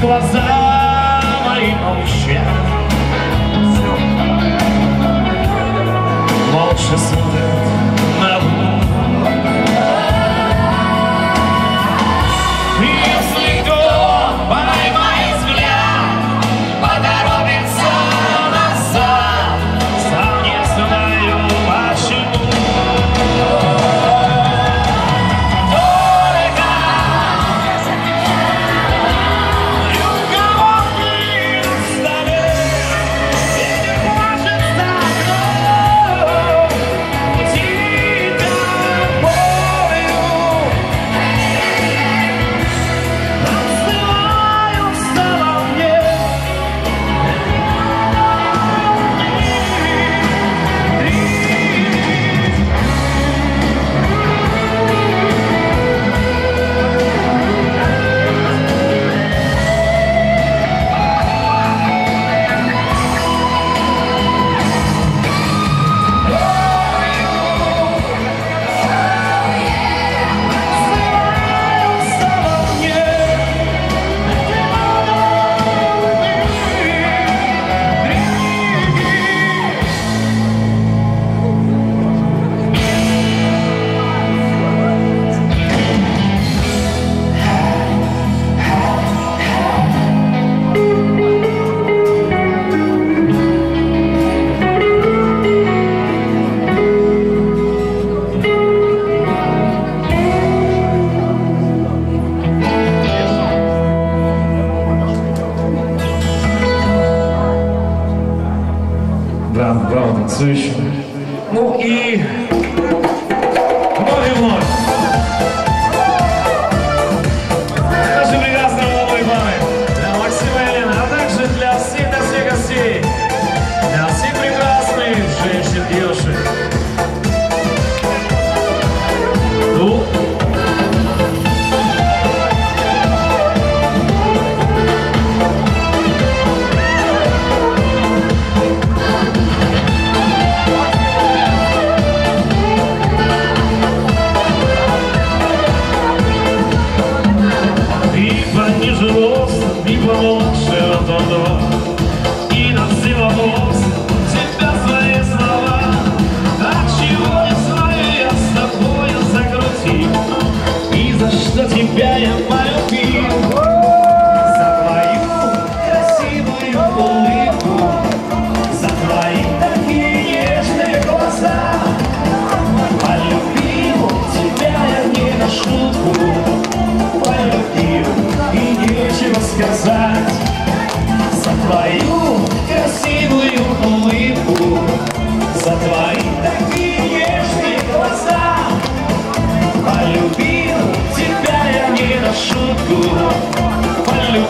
Глаза мои молчат Молча смотрят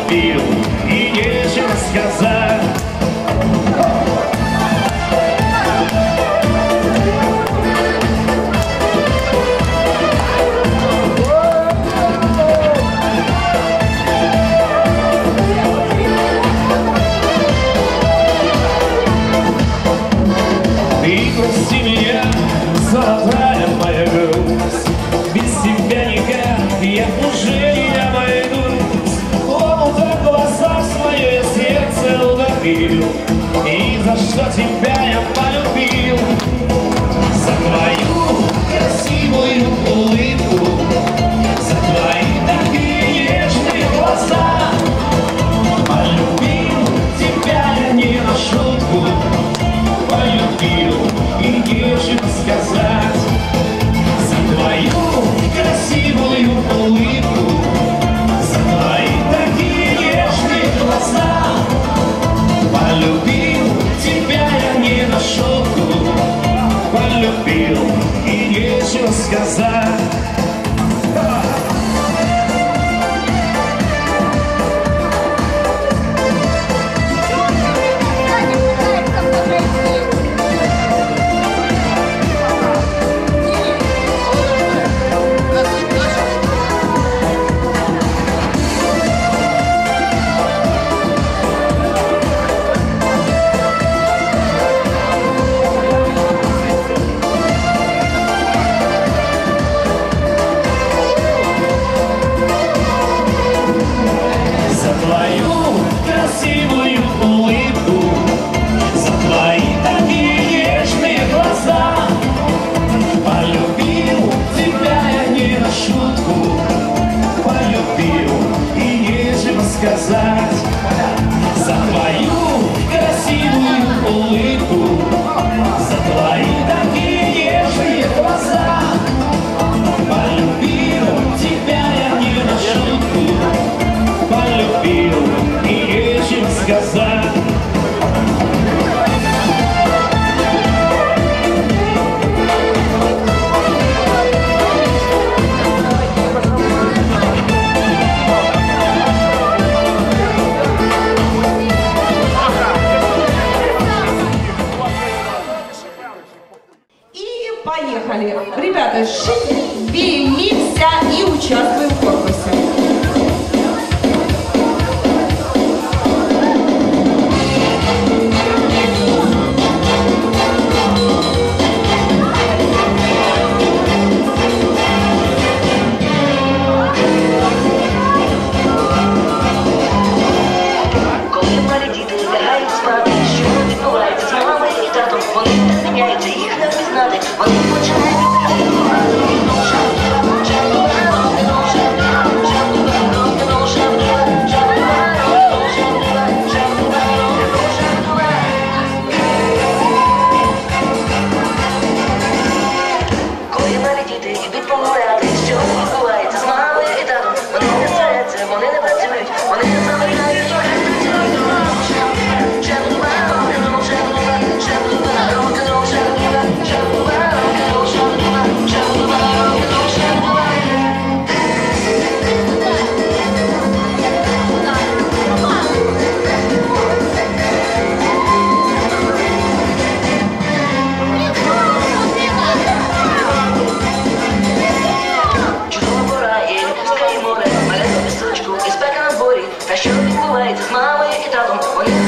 любил и нечего сказать. Ты прости меня за отравленное грудь любил. И за что тебя я полюбил? За твою красивую улыбку. сказать. Прощенный бывает с мамой и татом Он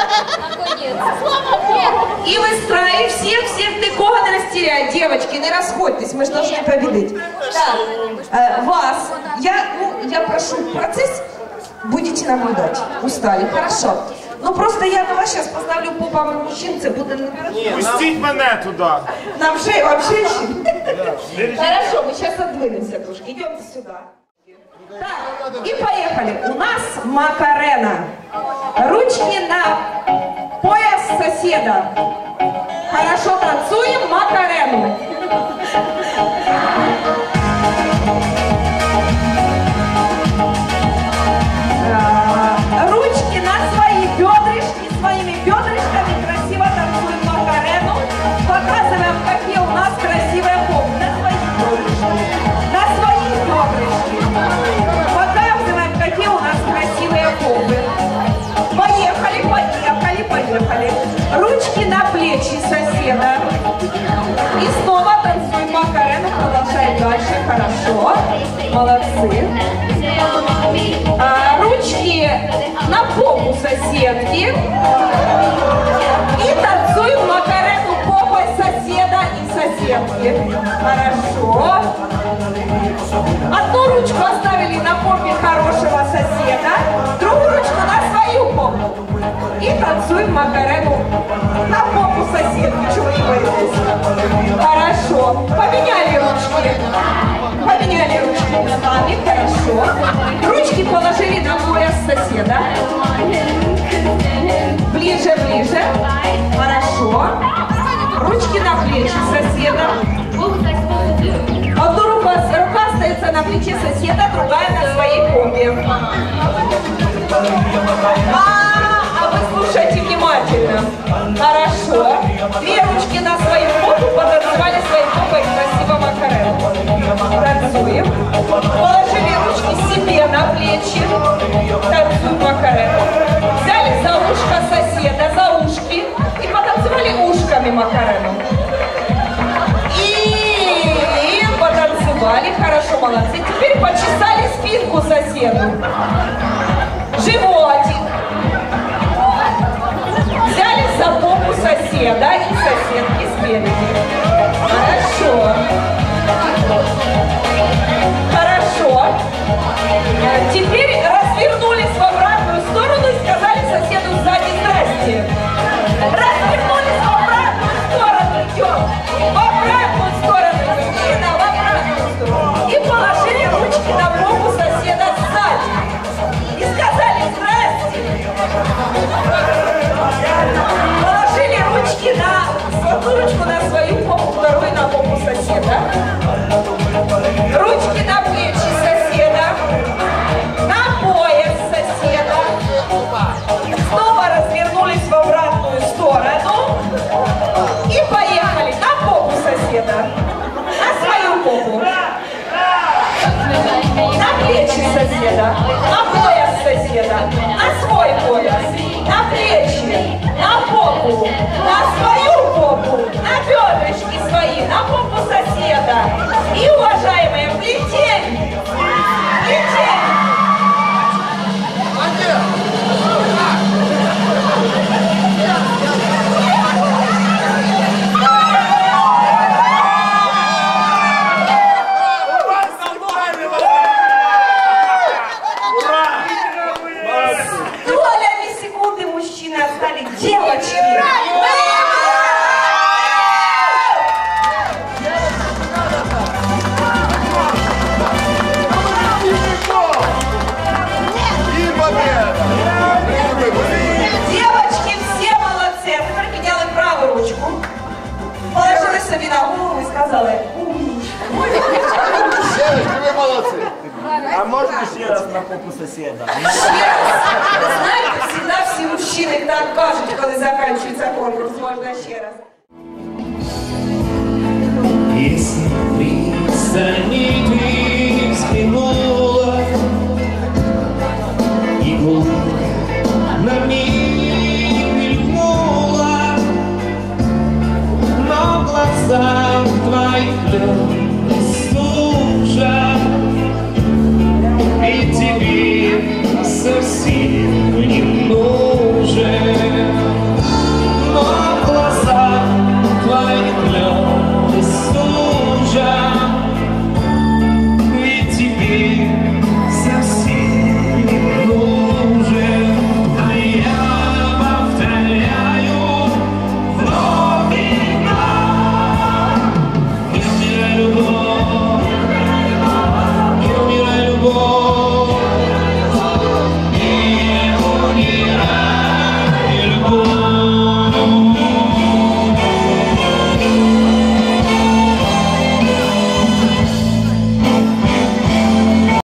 девочки, не расходьтесь, мы же должны победить. Так, э, вас, я, ну, я прошу, процесс будете наблюдать. Устали, хорошо. Ну просто я на вас сейчас поставлю попами мужчин, це буде наверное, Пустіть мене туди. нам шею вам женщин. Хорошо, мы сейчас отдвинемся трошки, идемте сюда. Так, и поехали. У нас Макарена. Ручки на пояс соседа. Хорошо танцуем Макарену. А, Ручки на свои бедрышки, своими бедрышками красиво танцуем Макарену. Показываем, какие у нас красивые попы. На свои. На свои бедрышки. Показываем, какие у нас красивые попы. Поехали, поехали, поехали. Ручки на плечи. Молодцы. А, ручки на попу соседки. И танцуем Макарену попой соседа и соседки. Хорошо. Одну ручку оставили на попе хорошего соседа, другую ручку на свою попу. И танцуем Макарену плечи соседа. Одна рука, рука остается на плече соседа, другая на своей попе. А, а вы слушайте внимательно. Хорошо. Две ручки на свою попу, потанцевали своей попой красиво макарену. Танцуем. Положили ручки себе на плечи. Танцуем потанцевали, хорошо, молодцы. Теперь почесали спинку соседу. Животик. Взяли за попу соседа и соседки спереди. Хорошо. Хорошо. Теперь А можно еще раз на попу соседа? Знаєте, всегда все мужчины так кажуть, когда заканчивается конкурс, можно еще раз. Если пристани ты взглянула, И улыбка на миг мелькнула, Но глаза Boże.